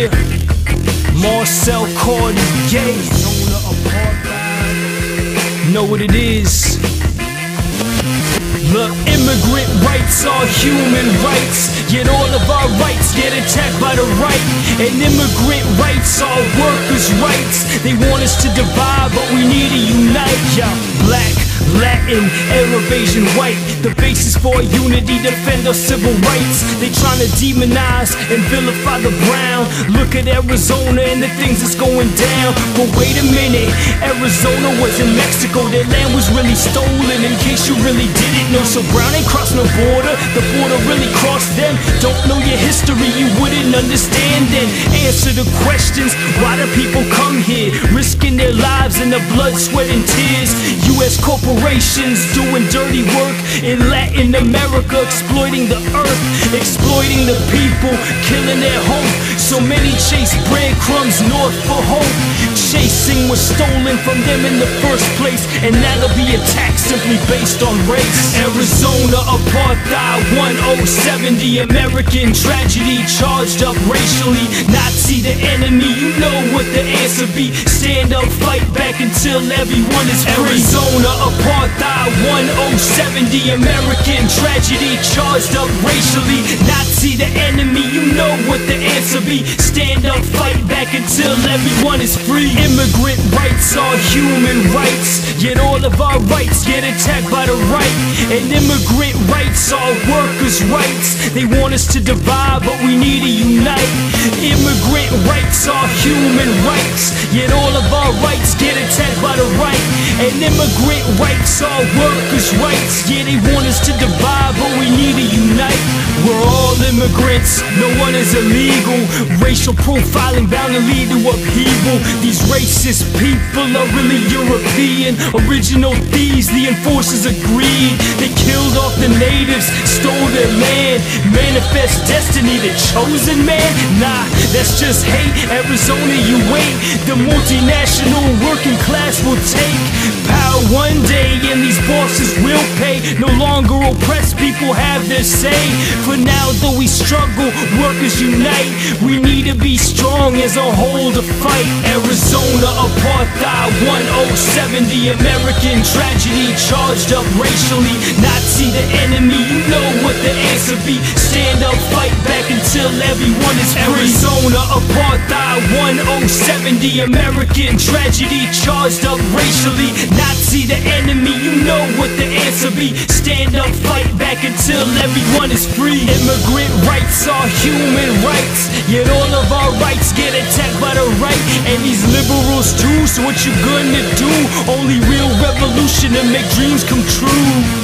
Yeah, Marcel Cartier. Know what it is. The immigrant rights are human rights. Yet all of our rights get attacked by the right. And immigrant rights are workers' rights. They want us to divide, but we need to unite. Yeah, black, Latin, Arab, Asian, white. The basis for unity, defend our civil rights. They trying to demonize and vilify the brown. Look at Arizona and the things that's going down. But wait a minute, Arizona was in Mexico. Their land was really stolen. In case you really didn't know, so Brown ain't crossed no border. The border really crossed them. Don't know your history, you wouldn't understand. Then answer the questions. Why do people come here, risking their lives in the blood, sweat, and tears? U.S. corporations doing dirty work in Latin America, exploiting the earth, exploiting the people, killing their hope. So many chase breadcrumbs north for hope. Chasing was stolen from them in the first place, and now they'll be attacked simply based on race. Arizona apartheid 1070 American tragedy charged up racially. Nazi the enemy, you know what the answer be. Stand up, fight back until everyone is free. Arizona apartheid 1070 American tragedy charged up racially. Nazi the enemy, you know what the answer be. Stand up, fight back until everyone is free. Immigrant rights are human rights, yet all of our rights get attacked by the right. And immigrant rights are workers' rights. They want us to divide, but we need to unite. Immigrant rights are human rights, yet all of our rights get attacked by the right. And immigrant rights are workers' rights. Yeah, they want us to divide, but we need to unite. We're all immigrants, no one is illegal. Racial profiling bound to lead to upheaval. These racist people are really European. Original thieves, the enforcers agreed. They killed off the natives, stole their land. Manifest destiny, the chosen man? Nah, that's just hate. Arizona, you wait. The multinational working class will take power one day, and these bosses. No longer oppressed people have their say. For now, though we struggle, workers unite. We need to be strong as a whole to fight. Arizona apartheid 107, the American tragedy charged up racially. Nazi the enemy, you know what the answer be. Stand up, fight back until everyone is free. Apartheid 1070 American tragedy charged up racially. Nazi the enemy, you know what the answer be. Stand up, fight back until everyone is free. Immigrant rights are human rights, yet all of our rights get attacked by the right. And these liberals too, so what you gonna do? Only real revolution to make dreams come true.